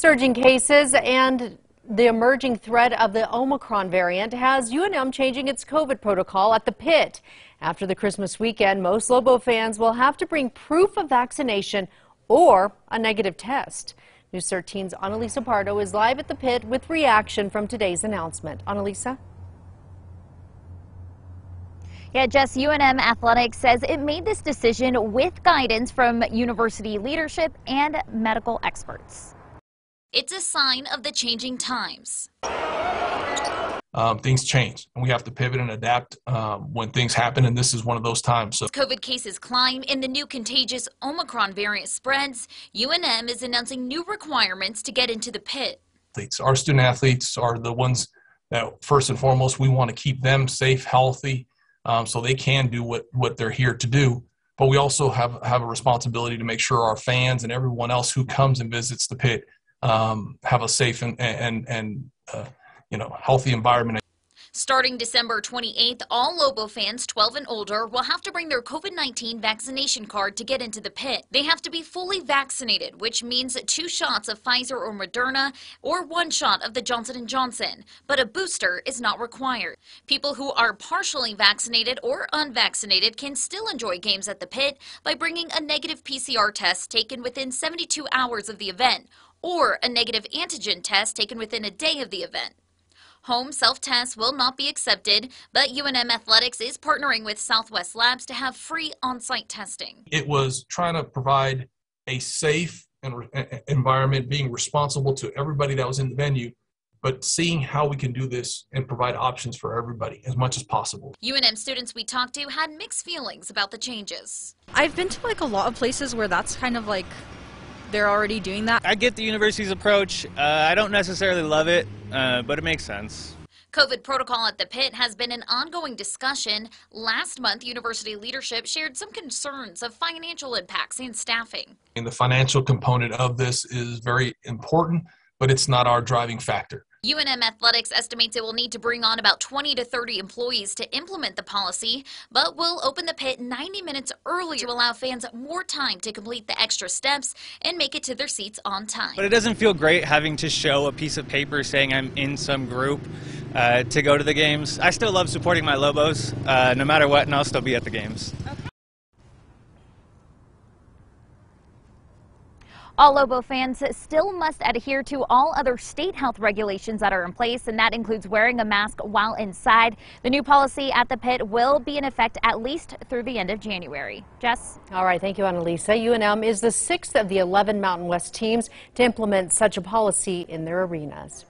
Surging cases and the emerging threat of the Omicron variant has UNM changing its COVID protocol at the pit. After the Christmas weekend, most Lobo fans will have to bring proof of vaccination or a negative test. News 13's Annalisa Pardo is live at the pit with reaction from today's announcement. Annalisa? Yeah, Jess, UNM Athletics says it made this decision with guidance from university leadership and medical experts. It's a sign of the changing times. Um, things change and we have to pivot and adapt um, when things happen and this is one of those times so. Covid cases climb and the new contagious omicron variant spreads. Unm is announcing new requirements to get into the pit. Our student athletes are the ones that first and foremost we want to keep them safe healthy um, so they can do what what they're here to do. But we also have have a responsibility to make sure our fans and everyone else who comes and visits the pit um, have a safe and and and uh, you know healthy environment. Starting December 28th, all Lobo fans 12 and older will have to bring their COVID-19 vaccination card to get into the pit. They have to be fully vaccinated, which means two shots of Pfizer or Moderna or one shot of the Johnson & Johnson, but a booster is not required. People who are partially vaccinated or unvaccinated can still enjoy games at the pit by bringing a negative PCR test taken within 72 hours of the event or a negative antigen test taken within a day of the event. Home self-tests will not be accepted, but UNM Athletics is partnering with Southwest Labs to have free on-site testing. It was trying to provide a safe environment, being responsible to everybody that was in the venue, but seeing how we can do this and provide options for everybody as much as possible. UNM students we talked to had mixed feelings about the changes. I've been to like a lot of places where that's kind of like they're already doing that. I get the university's approach. Uh, I don't necessarily love it, uh, but it makes sense. COVID protocol at the pit has been an ongoing discussion. Last month, university leadership shared some concerns of financial impacts and staffing. And the financial component of this is very important, but it's not our driving factor. UNM Athletics estimates it will need to bring on about 20 to 30 employees to implement the policy, but will open the pit 90 minutes early to allow fans more time to complete the extra steps and make it to their seats on time. But it doesn't feel great having to show a piece of paper saying I'm in some group uh, to go to the games. I still love supporting my Lobos, uh, no matter what, and I'll still be at the games. Okay. All Lobo fans still must adhere to all other state health regulations that are in place, and that includes wearing a mask while inside. The new policy at the pit will be in effect at least through the end of January. Jess? All right, thank you, Annalisa. UNM is the sixth of the 11 Mountain West teams to implement such a policy in their arenas.